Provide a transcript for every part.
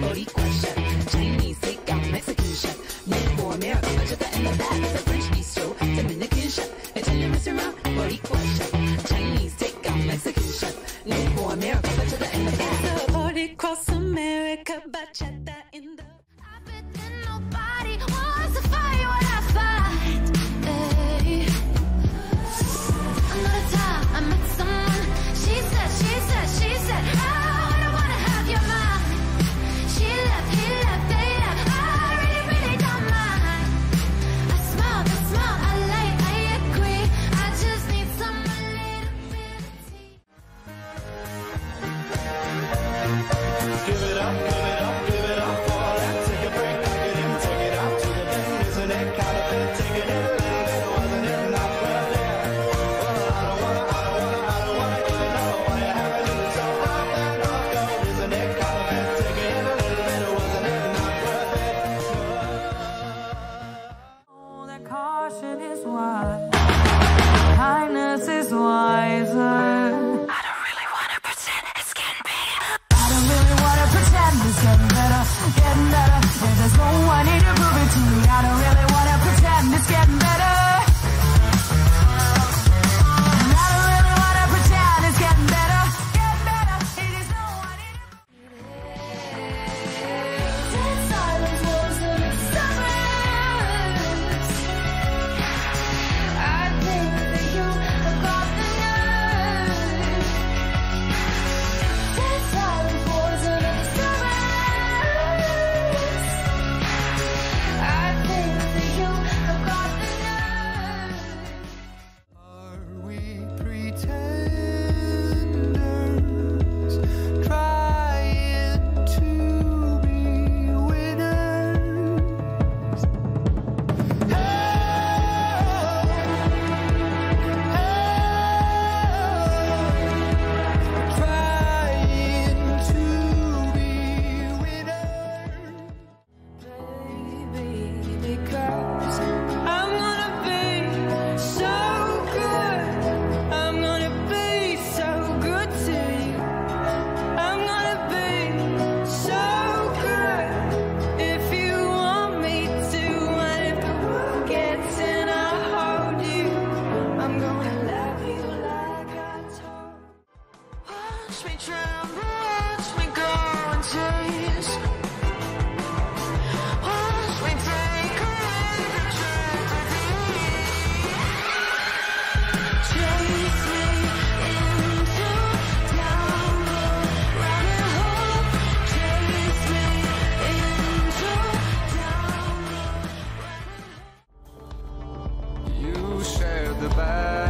Boricua chef, Chinese takeout, Mexican chef, made for America, but in the back of a French bistro, Dominican chef, Italian restaurant, Boricua chef, Chinese takeout, Mexican chef, America, but in the back. In the the bad.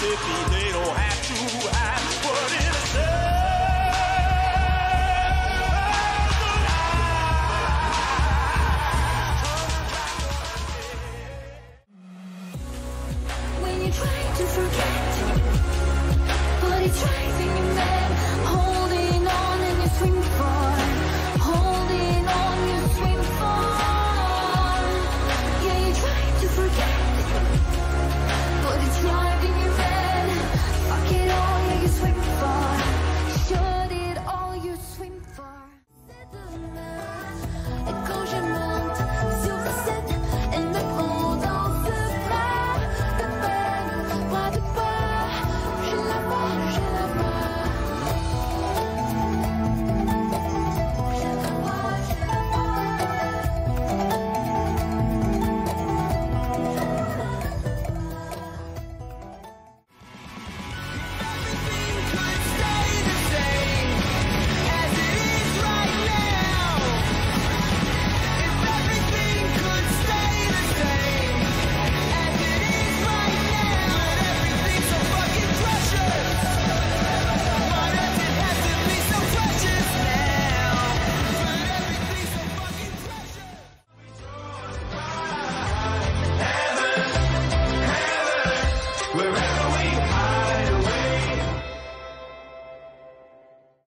Mississippi, they don't have to hide.